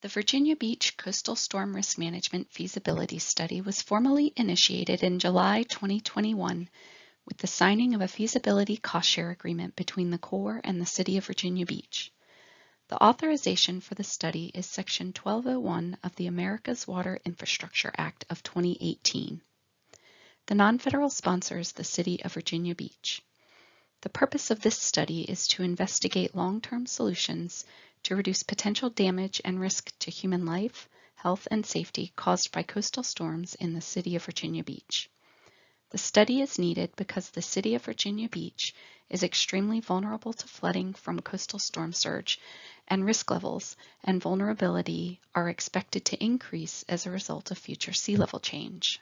The Virginia Beach Coastal Storm Risk Management Feasibility Study was formally initiated in July 2021 with the signing of a feasibility cost share agreement between the Corps and the City of Virginia Beach. The authorization for the study is Section 1201 of the America's Water Infrastructure Act of 2018. The non-federal sponsor is the City of Virginia Beach. The purpose of this study is to investigate long-term solutions to reduce potential damage and risk to human life, health, and safety caused by coastal storms in the City of Virginia Beach. The study is needed because the City of Virginia Beach is extremely vulnerable to flooding from coastal storm surge, and risk levels and vulnerability are expected to increase as a result of future sea level change.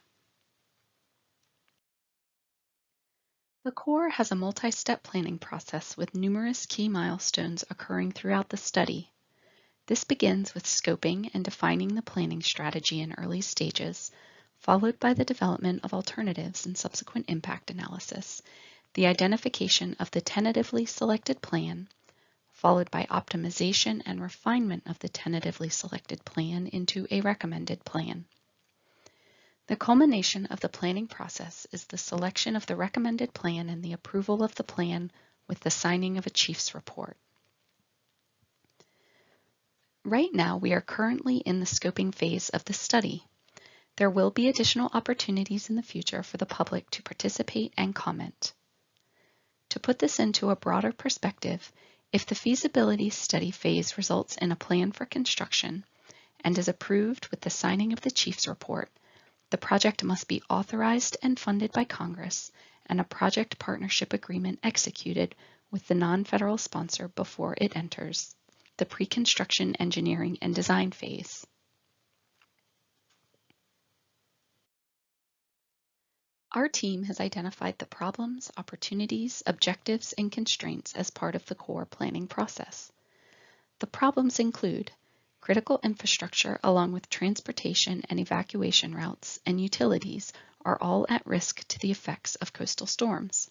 The Corps has a multi-step planning process with numerous key milestones occurring throughout the study. This begins with scoping and defining the planning strategy in early stages, followed by the development of alternatives and subsequent impact analysis, the identification of the tentatively selected plan, followed by optimization and refinement of the tentatively selected plan into a recommended plan. The culmination of the planning process is the selection of the recommended plan and the approval of the plan with the signing of a chief's report. Right now, we are currently in the scoping phase of the study. There will be additional opportunities in the future for the public to participate and comment. To put this into a broader perspective, if the feasibility study phase results in a plan for construction and is approved with the signing of the chief's report, the project must be authorized and funded by Congress and a project partnership agreement executed with the non-federal sponsor before it enters the pre-construction engineering and design phase. Our team has identified the problems, opportunities, objectives, and constraints as part of the Corps planning process. The problems include Critical infrastructure along with transportation and evacuation routes and utilities are all at risk to the effects of coastal storms.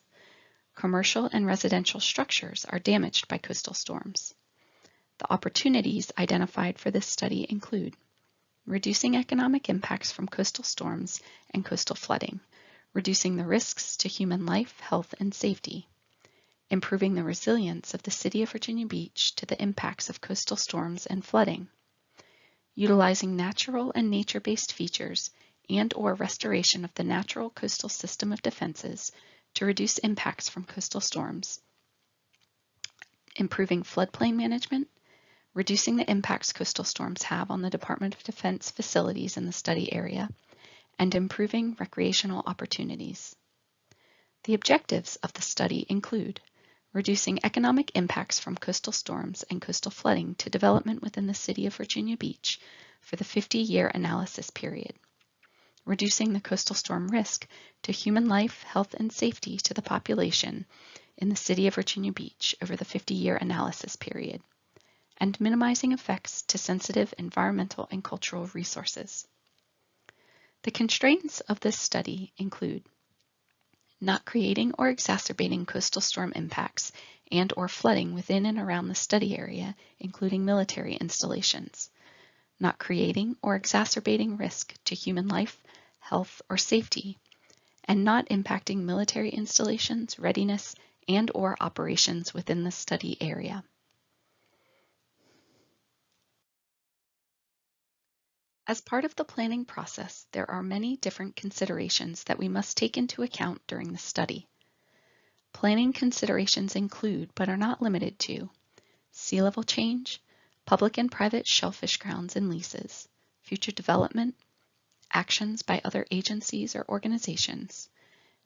Commercial and residential structures are damaged by coastal storms. The opportunities identified for this study include reducing economic impacts from coastal storms and coastal flooding, reducing the risks to human life, health, and safety, improving the resilience of the City of Virginia Beach to the impacts of coastal storms and flooding, utilizing natural and nature-based features and or restoration of the natural coastal system of defenses to reduce impacts from coastal storms, improving floodplain management, reducing the impacts coastal storms have on the Department of Defense facilities in the study area, and improving recreational opportunities. The objectives of the study include reducing economic impacts from coastal storms and coastal flooding to development within the City of Virginia Beach for the 50-year analysis period, reducing the coastal storm risk to human life, health, and safety to the population in the City of Virginia Beach over the 50-year analysis period, and minimizing effects to sensitive environmental and cultural resources. The constraints of this study include not creating or exacerbating coastal storm impacts and or flooding within and around the study area, including military installations, not creating or exacerbating risk to human life, health, or safety, and not impacting military installations, readiness, and or operations within the study area. As part of the planning process, there are many different considerations that we must take into account during the study. Planning considerations include, but are not limited to, sea level change, public and private shellfish grounds and leases, future development, actions by other agencies or organizations,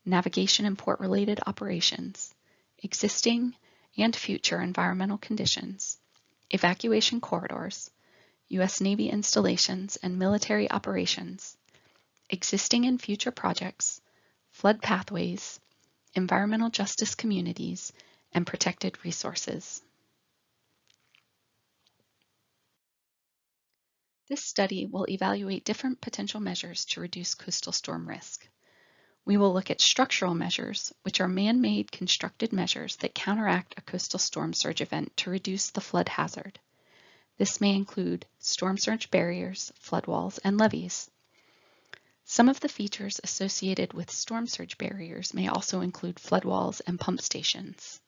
navigation and port-related operations, existing and future environmental conditions, evacuation corridors, U.S. Navy installations and military operations, existing and future projects, flood pathways, environmental justice communities, and protected resources. This study will evaluate different potential measures to reduce coastal storm risk. We will look at structural measures, which are man-made constructed measures that counteract a coastal storm surge event to reduce the flood hazard. This may include storm surge barriers, flood walls, and levees. Some of the features associated with storm surge barriers may also include flood walls and pump stations.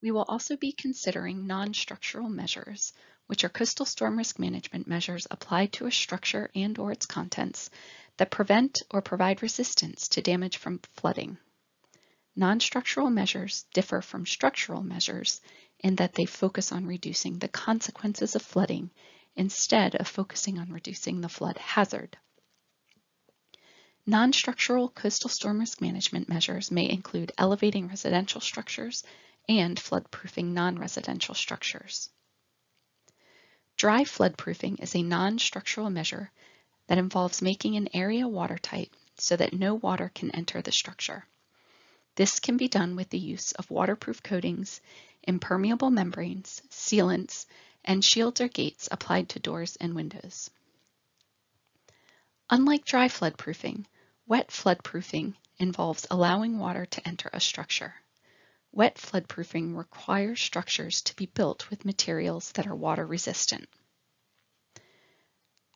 We will also be considering non-structural measures, which are coastal storm risk management measures applied to a structure and or its contents that prevent or provide resistance to damage from flooding. Non-structural measures differ from structural measures in that they focus on reducing the consequences of flooding instead of focusing on reducing the flood hazard. Non-structural coastal storm risk management measures may include elevating residential structures and floodproofing non-residential structures. Dry floodproofing is a non-structural measure that involves making an area watertight so that no water can enter the structure. This can be done with the use of waterproof coatings, impermeable membranes, sealants, and shields or gates applied to doors and windows. Unlike dry floodproofing, wet floodproofing involves allowing water to enter a structure. Wet floodproofing requires structures to be built with materials that are water resistant.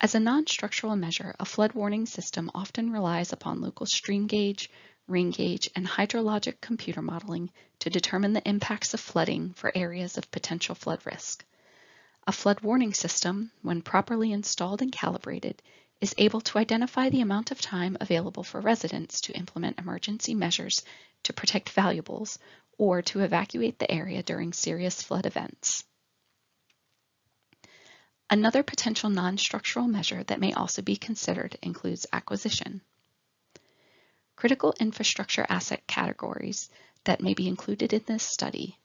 As a non-structural measure, a flood warning system often relies upon local stream gauge, rain gauge, and hydrologic computer modeling to determine the impacts of flooding for areas of potential flood risk. A flood warning system, when properly installed and calibrated, is able to identify the amount of time available for residents to implement emergency measures to protect valuables or to evacuate the area during serious flood events. Another potential non-structural measure that may also be considered includes acquisition. Critical infrastructure asset categories that may be included in this study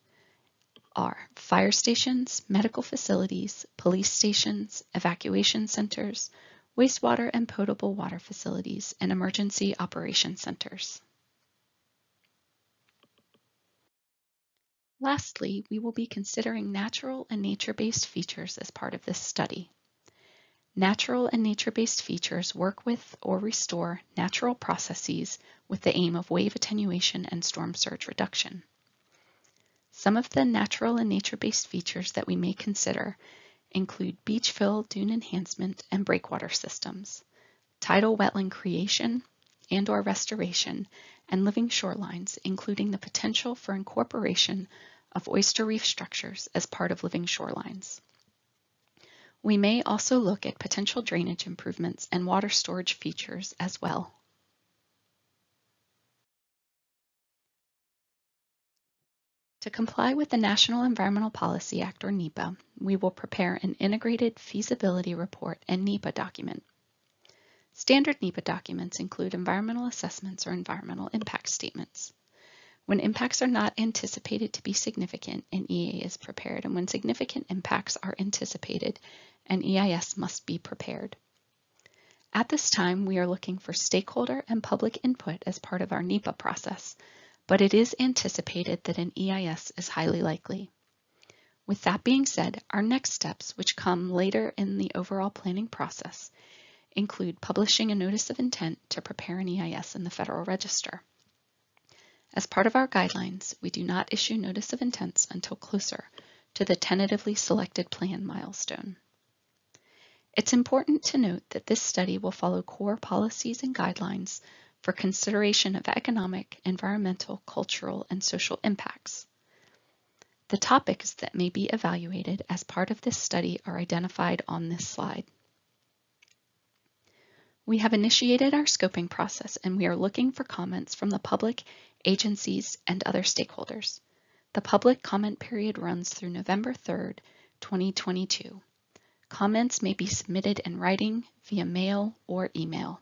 are fire stations, medical facilities, police stations, evacuation centers, wastewater and potable water facilities, and emergency operation centers. Lastly, we will be considering natural and nature-based features as part of this study. Natural and nature-based features work with or restore natural processes with the aim of wave attenuation and storm surge reduction. Some of the natural and nature-based features that we may consider include beach fill, dune enhancement, and breakwater systems, tidal wetland creation and or restoration, and living shorelines, including the potential for incorporation of oyster reef structures as part of living shorelines. We may also look at potential drainage improvements and water storage features as well. To comply with the National Environmental Policy Act, or NEPA, we will prepare an integrated feasibility report and NEPA document. Standard NEPA documents include environmental assessments or environmental impact statements. When impacts are not anticipated to be significant, an EA is prepared, and when significant impacts are anticipated, an EIS must be prepared. At this time, we are looking for stakeholder and public input as part of our NEPA process, but it is anticipated that an EIS is highly likely. With that being said, our next steps, which come later in the overall planning process, include publishing a notice of intent to prepare an EIS in the Federal Register. As part of our guidelines, we do not issue notice of intents until closer to the tentatively selected plan milestone. It's important to note that this study will follow Corps policies and guidelines for consideration of economic, environmental, cultural, and social impacts. The topics that may be evaluated as part of this study are identified on this slide. We have initiated our scoping process and we are looking for comments from the public, agencies, and other stakeholders. The public comment period runs through November 3rd, 2022. Comments may be submitted in writing, via mail, or email.